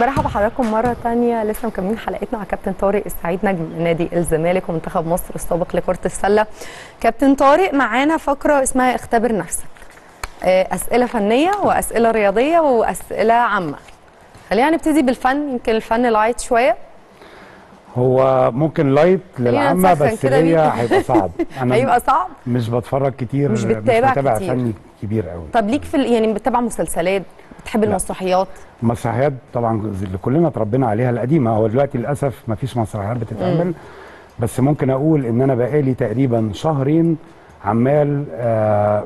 برحب بحضراتكم مرة تانية. لسه مكملين حلقتنا مع كابتن طارق السعيد نجم نادي الزمالك ومنتخب مصر السابق لكرة السلة. كابتن طارق معانا فقرة اسمها اختبر نفسك. آه، أسئلة فنية وأسئلة رياضية وأسئلة عامة. خلينا نبتدي بالفن يمكن الفن light شوية. هو ممكن light للعامة بس ليا. هيبقى صعب. أنا هيبقى صعب؟ مش بتفرج كتير مش بتتابع مش بتابع كتير. فني كبير قوي طب ليك في يعني بتتابع مسلسلات؟ بتحب المسرحيات؟ مسرحيات طبعا اللي كلنا اتربينا عليها القديمة. هو دلوقتي للأسف ما فيش مسرحيات بتتعمل. بس ممكن أقول إن أنا بقالي تقريبا شهرين عمال آه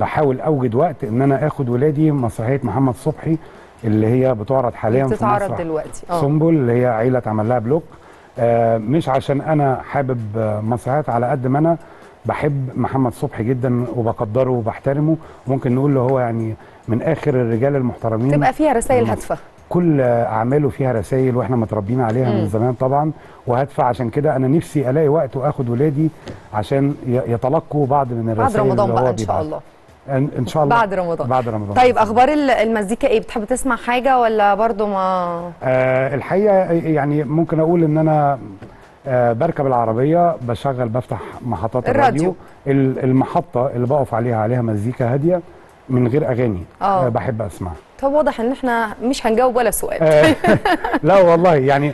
بحاول أوجد وقت إن أنا آخد ولادي مسرحية محمد صبحي اللي هي بتعرض حاليا في بتتعرض دلوقتي. آه. سنبل اللي هي عيلة اتعمل لها بلوك. آه مش عشان أنا حابب مسرحيات على قد ما أنا بحب محمد صبحي جدا وبقدره وبحترمه. ممكن نقول له هو يعني من آخر الرجال المحترمين. تبقى فيها رسائل مم. هادفة. كل أعماله فيها رسائل وإحنا متربيين عليها من زمان طبعا. وهدفع عشان كده أنا نفسي ألاقي وقت وأخد ولادي عشان يتلقوا بعض من بعد الرسائل رمضان اللي هو بقى إن شاء. الله. إن شاء الله. بعد رمضان. بعد رمضان. طيب أخبار ال- المزيكا إيه؟ بتحب تسمع حاجة ولا برضو ما؟ آه الحقيقة يعني ممكن أقول إن أنا آه بركب العربية بشغل بفتح محطات الراديو. الراديو. ال- المحطة اللي بقف عليها عليها مزيكا هادية من غير أغاني. آه. آه بحب أسمعها. طب واضح إن إحنا مش هنجاوب ولا سؤال. آه، لا والله يعني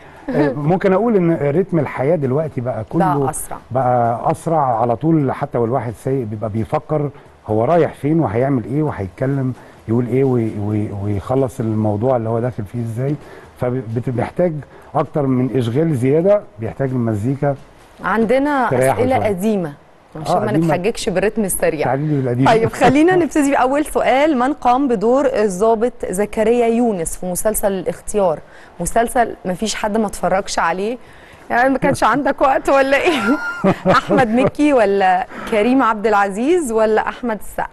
ممكن أقول إن رتم الحياة دلوقتي بقى كله بقى أسرع. بقى أسرع على طول. حتى والواحد سايق بيبقى بيفكر هو رايح فين وهيعمل إيه وهيتكلم يقول إيه وي- وي- ويخلص الموضوع اللي هو داخل فيه إزاي. فبيحتاج أكتر من إشغال زيادة بيحتاج المزيكا عندنا أسئلة شوية. قديمة. عشان آه، ما. نتحججش بالريتم السريع. طيب خلينا نبتدي بأول سؤال. من قام بدور الضابط زكريا يونس في مسلسل الاختيار؟ مسلسل ما فيش حد ما اتفرجش عليه. يعني ما كانش عندك وقت ولا إيه؟ أحمد مكي ولا كريم عبد العزيز ولا أحمد السقا؟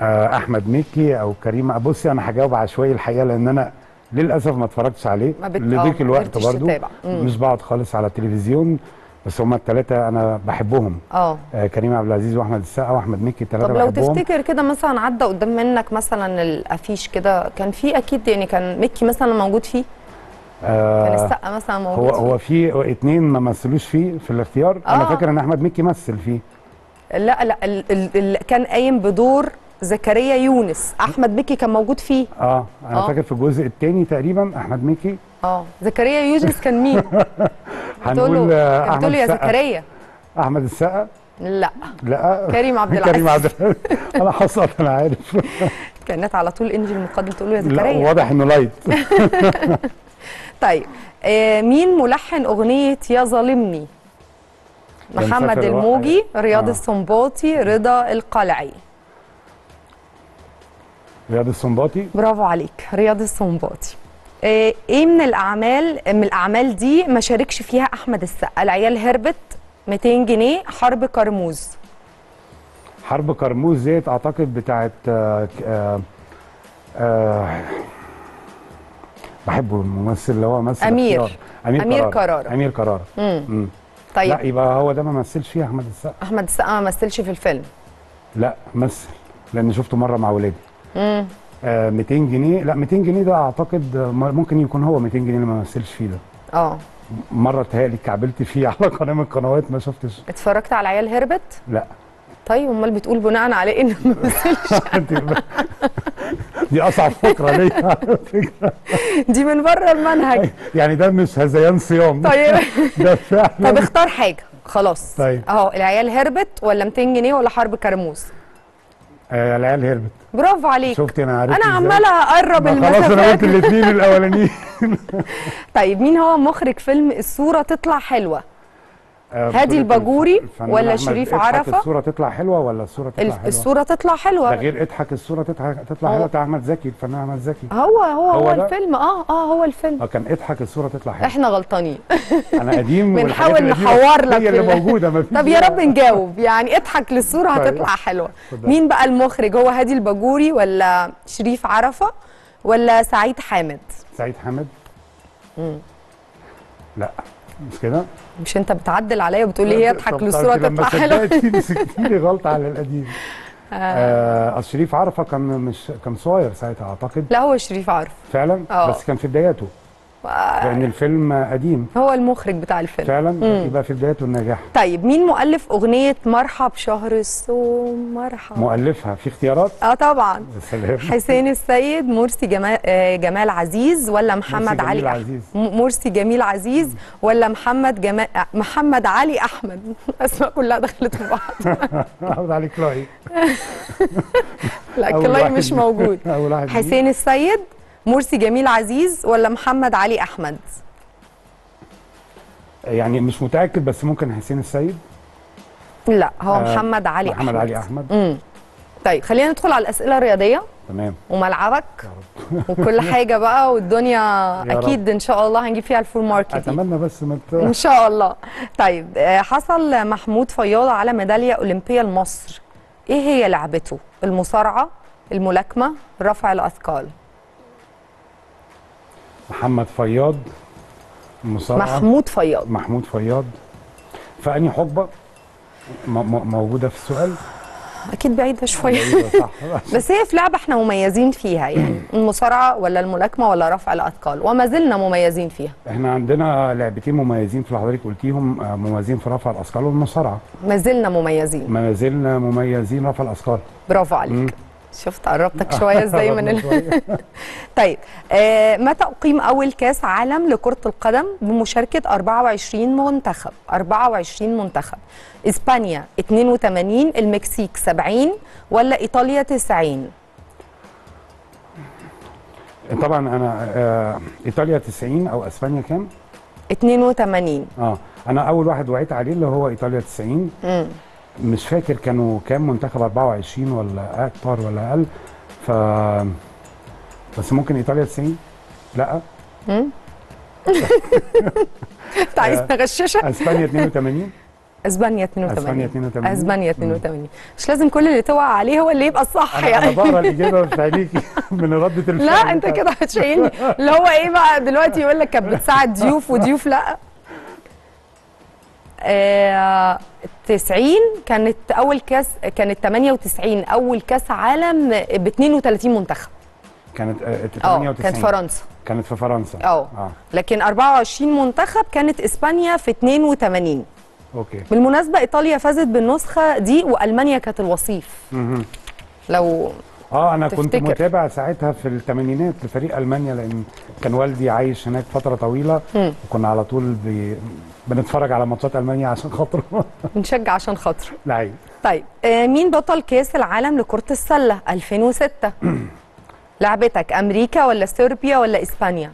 آه، أحمد مكي أو كريم. بصي أنا هجاوب عشوائي الحقيقة لأن أنا للأسف ما اتفرجتش عليه. آه، لضيق ما الوقت برضو. مش بقعد خالص على التلفزيون بس هما الثلاثه أنا بحبهم. آه. آه كريم عبد العزيز وأحمد السقا وأحمد مكي الثلاثه طب لو بحبهم. تفتكر كده مثلا عدى قدام منك مثلا الأفيش كده كان في أكيد يعني كان ميكي مثلا موجود فيه؟ كان آه السقا مثلا موجود هو فيه؟ هو في اتنين ما مثلوش فيه في الاختيار. أنا آه. فاكر إن أحمد مكي مثل فيه. لا لا ال- ال- اللي كان قايم بدور زكريا يونس. أحمد مكي كان موجود فيه. آه أنا آه. فاكر في الجزء الثاني تقريبا أحمد مكي. آه. زكريا يونس كان مين؟ هنقول بتقول يا زكريا. أحمد السقا؟ لا. لا. كريم عبد كريم العزيز. عبد العزيز. أنا حصل أنا عارف. كانت على طول انجل المقدم تقول له يا لا زكريا. واضح إنه لايت. طيب آه مين ملحن أغنية يا ظالمني؟ ده محمد الموجي رياض آه. السنباطي رضا القلعي. رياض السنباطي. برافو عليك رياض السنباطي. آه، إيه من الأعمال من الأعمال دي ما شاركش فيها أحمد السقا؟ العيال هربت 200 جنيه حرب كرموز. حرب كرموز ديت أعتقد بتاعت آه آه آه بحبه الممثل اللي هو مثل أمير. اختيار. أمير, أمير قرار. أمير قرار امم مم. طيب. لا يبقى هو ده ما مثلش فيه أحمد السقا. أحمد السقا ما مثلش في الفيلم. لا مثل لأن شفته مرة مع ولادي. امم آه 200 جنيه. لا 200 جنيه ده أعتقد ممكن يكون هو 200 جنيه اللي ما مثلش فيه ده. آه. مرة تهيألي كعبلت فيه على قناة من القنوات ما شفتش. اتفرجت على العيال هربت؟ لا. طيب أمال بتقول بناء على إيه إن ما مثلش دي أصعب فقره ليا على فكرة. دي من بره المنهج. يعني ده مش هذيان صيام. طيب. ده فعلا. طب اختار حاجة. خلاص. طيب. أهو العيال هربت ولا 200 جنيه ولا حرب كرموز؟ آه العيال هربت. برافو عليك. شفتي أنا عرفت أنا؟ عمالة أقرب ما خلاص أنا المسافات قلت الاثنين الأولانيين. طيب مين هو مخرج فيلم الصورة تطلع حلوة؟ هادي بطولة الباجوري ولا شريف عرفة؟ الصورة تطلع حلوة ولا الصورة تطلع حلوة؟ الصورة تطلع حلوة. ده غير اضحك الصورة تطلع تطلع حلوة بتاع أحمد زكي الفنان أحمد زكي. هو هو هو, هو؟ الفيلم. آه آه هو الفيلم. آه كان اضحك الصورة تطلع حلوة. إحنا غلطانين. أنا قديم بنحاول نحور لك هي اللي ال- موجودة طب يا رب نجاوب. يعني اضحك للصورة طيب. هتطلع حلوة. مين بقى المخرج؟ هو هادي الباجوري ولا شريف عرفة ولا سعيد حامد؟ سعيد حامد؟ لا. مش كده؟ مش انت بتعدل عليا وبتقول لي هي اضحك للصورة لما تطلع حلوة صدقتي مسكتيني غلطه على القديم. آه أصل شريف عرفة كان مش كان صغير ساعتها أعتقد. لا هو شريف عارف فعلا؟ آه. بس كان في بداياته. لأن الفيلم قديم. هو المخرج بتاع الفيلم. فعلا؟ يبقى في بدايته النجاح طيب مين مؤلف أغنية مرحب شهر الصوم؟ مرحب. مؤلفها؟ في اختيارات؟ آه طبعا. سلام. حسين السيد مرسي جمال آه، جمال عزيز ولا محمد جميل علي أح- عزيز. مرسي جميل عزيز ولا محمد جمال آه، محمد علي أحمد؟ أسماء كلها دخلت في بعض. عاوز عليك كلاي. لا كلاي. مش موجود. حسين السيد مرسي جميل عزيز ولا محمد علي أحمد؟ يعني مش متأكد بس ممكن حسين السيد. لا هو آه، محمد علي محمد أحمد. علي أحمد. امم طيب خلينا ندخل على الأسئلة الرياضية تمام. وملعبك وكل حاجة بقى والدنيا. أكيد إن شاء الله هنجيب فيها ال full mark. أتمنى بس ما إن شاء الله. طيب آه، حصل محمود فياض على ميدالية أولمبية لمصر. إيه هي لعبته؟ المصارعة الملاكمة رفع الأثقال. محمد فياض مصارعه محمود فياض. محمود فياض. فاني حقبة؟ موجودة في السؤال؟ أكيد بعيدة شوية. بس هي في لعبة إحنا مميزين فيها يعني. المصارعة ولا الملاكمة ولا رفع الأثقال. وما زلنا مميزين فيها. إحنا عندنا لعبتين مميزين في حضرتك قلتيهم آه، مميزين في رفع الأثقال والمصارعة. ما زلنا مميزين. ما زلنا مميزين رفع الأثقال. برافو عليك. شفت قربتك شوية إزاي من ال... طيب آه متى أقيم أول كأس عالم لكرة القدم بمشاركة 24 منتخب؟ 24 منتخب. إسبانيا 82 المكسيك 70 ولا إيطاليا 90 طبعا أنا آه إيطاليا 90 أو إسبانيا كام؟ 82 آه أنا أول واحد وعيت عليه اللي هو إيطاليا 90 مم. مش فاكر كانوا كام منتخب 24 ولا أكتر ولا أقل. ف بس ممكن إيطاليا 90 لأ. أنت عايز نغششك. إسبانيا 82 إسبانيا 82 إسبانيا 82 إسبانيا 82 مش لازم كل اللي توقع عليه هو اللي يبقى الصح أنا أنا يعني. بقرأ الإجابة مش عينيكي من ردة الفعل لا أنت كده هتشيلني. اللي هو إيه بقى؟ دلوقتي يقول لك كانت بتساعد ضيوف وضيوف لأ. آه 90 كانت أول كاس كانت 98 أول كاس عالم ب 32 منتخب. كانت آه، آه 98 كانت فرنسا. كانت في فرنسا. آه. آه. لكن 24 منتخب كانت إسبانيا في 82 أوكي. بالمناسبة إيطاليا فازت بالنسخة دي وألمانيا كانت الوصيف. مهم. لو آه أنا كنت تفتكر. متابع ساعتها في الثمانينات لفريق ألمانيا لأن كان والدي عايش هناك فترة طويلة. مم. وكنا على طول بي... بنتفرج على ماتشات ألمانيا عشان خاطره نشجع عشان خاطر. لعيب. طيب آه، مين بطل كأس العالم لكرة السلة 2006 لعبتك أمريكا ولا صربيا ولا إسبانيا؟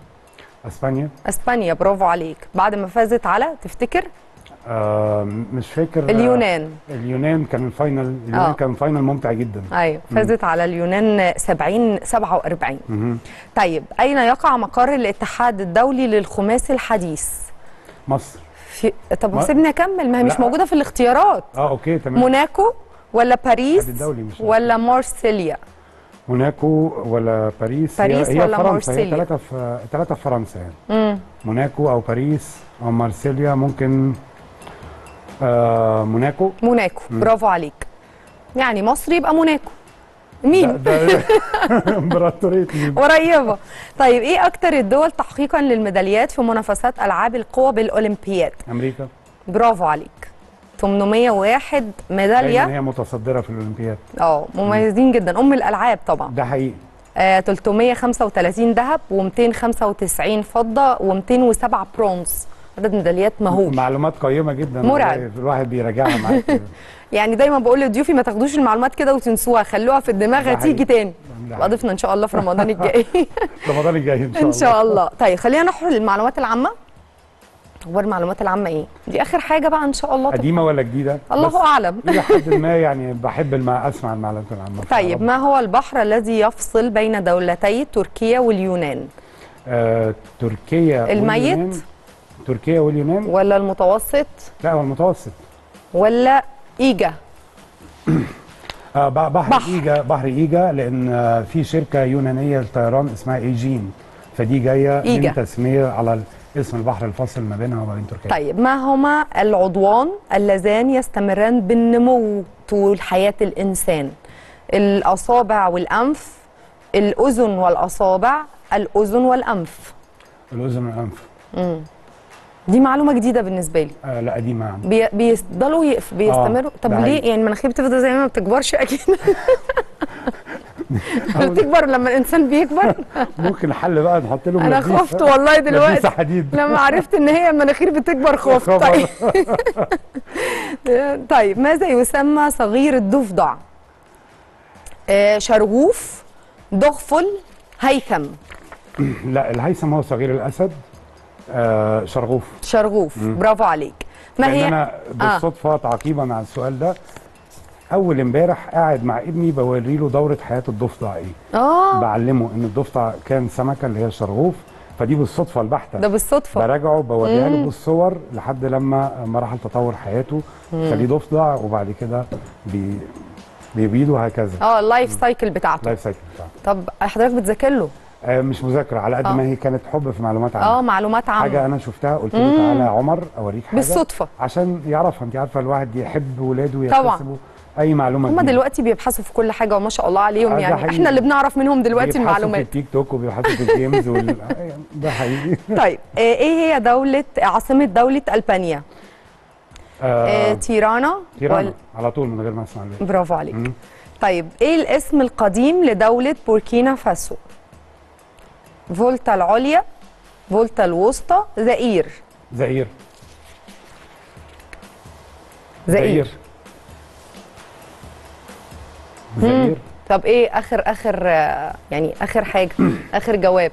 إسبانيا. إسبانيا برافو عليك. بعد ما فازت على تفتكر؟ آه مش فاكر. آه، اليونان. اليونان كان ال final. اليونان آه. كان final ممتع جدا. أيوه فازت على اليونان 70 47 مهم. طيب أين يقع مقر الاتحاد الدولي للخماسي الحديث؟ مصر. في طب ما- سيبني أكمل. ما هي مش. موجودة في الاختيارات. آه okay تمام. موناكو ولا باريس ولا مارسيليا؟ موناكو ولا باريس باريس هي, ولا فرنسا هي مارسيليا؟ ثلاثة في ثلاثة في فرنسا يعني. امم موناكو أو باريس أو مارسيليا ممكن آه موناكو. موناكو. برافو عليك. يعني مصر يبقى موناكو. مين؟ ده امبراطورية مين؟ قريبة. طيب إيه أكتر الدول تحقيقا للميداليات في منافسات ألعاب القوى بالأولمبياد؟ أمريكا. برافو عليك. 801 دايما ميدالية. هي متصدرة في الأولمبياد. آه مميزين جدا. أم الألعاب طبعا. ده حقيقي. آه 335 ذهب و295 فضة و207 برونز. عدد ميداليات مهول معلومات قيمة جدا. مرعب. الواحد بيراجعها معاك. يعني دايما بقول لضيوفي ما تاخدوش المعلومات كده وتنسوها خلوها في الدماغ هتيجي. تاني. يبقى ضيفنا إن شاء الله في رمضان الجاي. رمضان الجاي إن شاء الله إن شاء الله. طيب خلينا نروح للمعلومات العامة. أخبار المعلومات العامة إيه؟ دي آخر حاجة بقى إن شاء الله. قديمة ولا جديدة؟ الله أعلم. إلى حد ما يعني بحب المع... أسمع المعلومات العامة. طيب ما هو البحر الذي يفصل بين دولتي تركيا واليونان؟ آه، تركيا الميت؟ واليونان. تركيا واليونان؟ ولا المتوسط؟ لا هو المتوسط. ولا إيجا؟ آه بحر, بحر. إيجا بحر إيجا لأن آه، في شركة يونانية للطيران اسمها إيجين. فدي جاية إيجا. من تسمية على اسم البحر الفاصل ما بينها وما بين تركيا. طيب ما هما العضوان اللذان يستمران بالنمو طول حياة الإنسان؟ الأصابع والأنف الأذن والأصابع الأذن والأنف. الأذن والأنف. دي معلومة جديدة بالنسبة لي. آه لا قديمه يعني بي بيفضلوا يقف بيستمروا. طب ده ليه. يعني المناخير بتفضل زي ما ما بتكبرش؟ أكيد. بتكبر لما الإنسان بيكبر. ممكن الحل بقى نحط له أنا خفت والله دلوقتي. حديد. لما عرفت إن هي المناخير بتكبر خفت. طيب. طيب ماذا يسمى صغير الضفدع؟ آه شرغوف ضغفل هيثم. لا الهيثم هو صغير الأسد. آه شرغوف. شرغوف. برافو عليك. ما هي؟ أنا بالصدفة تعقيبا على السؤال ده أول امبارح قاعد مع ابني بوري له دورة حياة الضفدع إيه. آه. بعلمه إن الضفدع كان سمكة اللي هي الشرغوف فدي بالصدفة البحتة. ده بالصدفة. براجعه بوريها له بالصور لحد لما مراحل تطور حياته. فدي ضفدع وبعد كده بي بيبيض وهكذا. آه ال life cycle بتاعته. لايف cycle بتاعته. طب حضرتك بتذاكر له؟ آه مش مذاكرة على قد آه. ما هي كانت حب في معلومات عامة آه معلومات حاجة عامه أنا شفتها قلت له تعالى عمر أوريك حاجة بالصدفة عشان يعرفها أنت عارفة الواحد يحب ولاده طبعا. يكتسبوا أي معلومة هم. دلوقتي بيبحثوا في كل حاجة وما شاء الله عليهم آه، يعني حقيقي. إحنا اللي بنعرف منهم دلوقتي بيبحثوا المعلومات في التيك توك وبيبحثوا في ال games وال... ده حقيقي طيب آه، إيه هي دولة عاصمة دولة ألبانيا؟ آه آه تيرانا تيرانا على طول من غير ما أسمع. برافو عليك مم. طيب إيه الاسم القديم لدولة بوركينا فاسو؟ فولتا العليا فولتا الوسطى زئير. زئير. زئير. زئير. طب إيه آخر آخر يعني آخر حاجة آخر جواب؟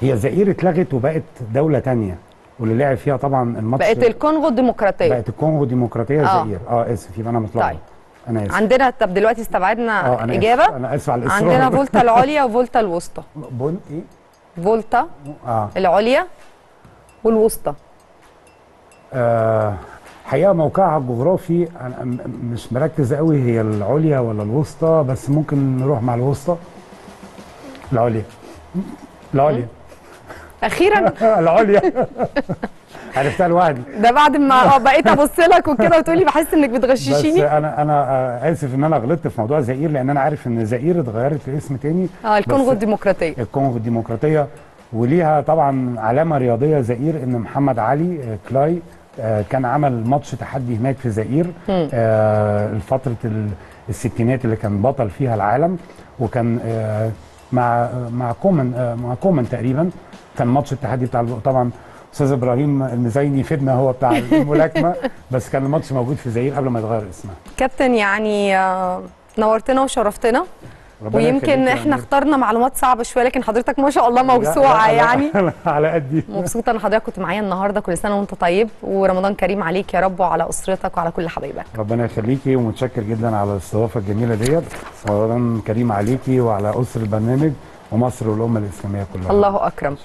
هي زئير اتلغت وبقت دولة تانية واللي لعب فيها طبعا الماتش بقت الكونغو الديمقراطية. بقت الكونغو الديمقراطية آه. زئير. آه آسف يبقى أنا متلخبط. طيب. أنا آسف. عندنا طب دلوقتي استبعدنا أنا إجابة؟ آسف. أنا آسف على الإصرار. عندنا فولتا العليا وفولتا الوسطى. بون إيه؟ فولتا آه. العليا والوسطى. آه، حقيقة موقعها الجغرافي أنا مش مركز قوي هي العليا ولا الوسطى بس ممكن نروح مع الوسطى. العليا. العليا. أخيرا. العليا. عرفتها لوحدي. ده بعد ما آه بقيت أبص لك وكده وتقولي بحس إنك بس بتغششيني أنا أنا آه، آسف إن أنا غلطت في موضوع زائير لأن أنا عارف إن زائير اتغيرت لاسم تاني. آه الكونغو بس- الديمقراطية. الكونغو الديمقراطية وليها طبعا علامة رياضية زائير إن محمد علي آه، كلاي آه، كان عمل ماتش تحدي هناك في زائير آه، فتره ال- الستينات اللي كان بطل فيها العالم وكان آه، مع مع فورمان آه، مع فورمان تقريبا كان ماتش التحدي بتاع طبعا أستاذ إبراهيم المزيني فدنا هو بتاع الملاكمة بس كان الماتش موجود في زائير قبل ما يتغير اسمها كابتن يعني آه، نورتنا وشرفتنا. ويمكن إحنا. اخترنا معلومات صعبة شوية لكن حضرتك ما شاء الله موسوعة يعني. على قدي. مبسوطة إن حضرتك كنت معايا النهارده كل سنة وأنت طيب ورمضان كريم عليك يا رب وعلى أسرتك وعلى كل حبايبك. ربنا يخليكي ومتشكر جدا على الاستضافة الجميلة ديت. رمضان كريم عليكي وعلى أسر البرنامج ومصر والأمة الإسلامية كلها. الله أكرم.